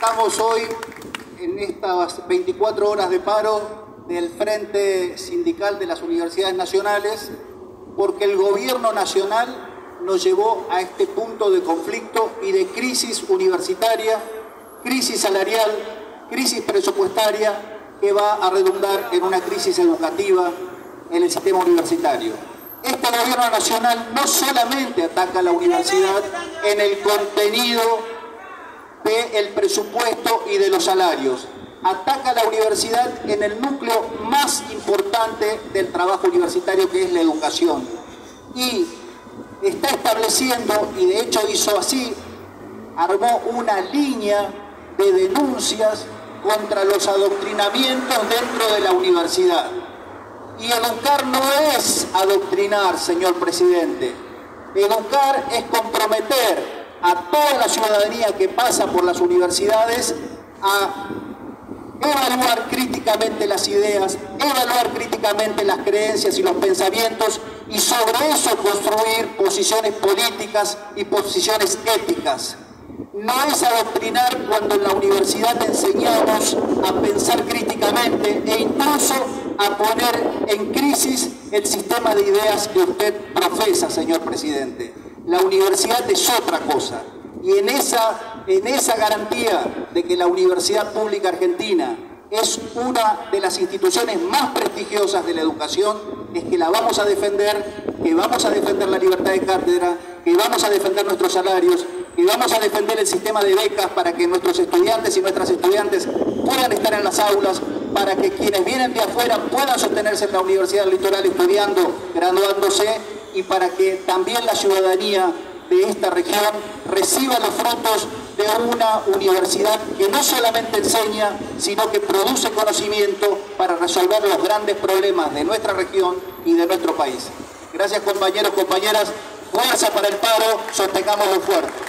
Estamos hoy en estas 24 horas de paro del Frente Sindical de las Universidades Nacionales porque el gobierno nacional nos llevó a este punto de conflicto y de crisis universitaria, crisis salarial, crisis presupuestaria que va a redundar en una crisis educativa en el sistema universitario. Este gobierno nacional no solamente ataca a la universidad en el contenido del presupuesto y de los salarios, ataca a la universidad en el núcleo más importante del trabajo universitario que es la educación. Y está estableciendo, y de hecho hizo así, armó una línea de denuncias contra los adoctrinamientos dentro de la universidad. Y educar no es adoctrinar, señor presidente. Educar es comprometer a toda la ciudadanía que pasa por las universidades a evaluar críticamente las ideas, evaluar críticamente las creencias y los pensamientos y sobre eso construir posiciones políticas y posiciones éticas. No es adoctrinar cuando en la universidad enseñamos a pensar críticamente e incluso a poner en crisis el sistema de ideas que usted profesa, señor presidente. La universidad es otra cosa. Y en esa, en esa garantía de que la Universidad Pública Argentina es una de las instituciones más prestigiosas de la educación, es que la vamos a defender, que vamos a defender la libertad de cátedra, que vamos a defender nuestros salarios, que vamos a defender el sistema de becas para que nuestros estudiantes y nuestras estudiantes puedan estar en las aulas, para que quienes vienen de afuera puedan sostenerse en la Universidad Litoral estudiando, graduándose y para que también la ciudadanía de esta región reciba los frutos de una universidad que no solamente enseña, sino que produce conocimiento para resolver los grandes problemas de nuestra región y de nuestro país. Gracias compañeros, compañeras. Fuerza para el paro, sostengámoslo fuerte.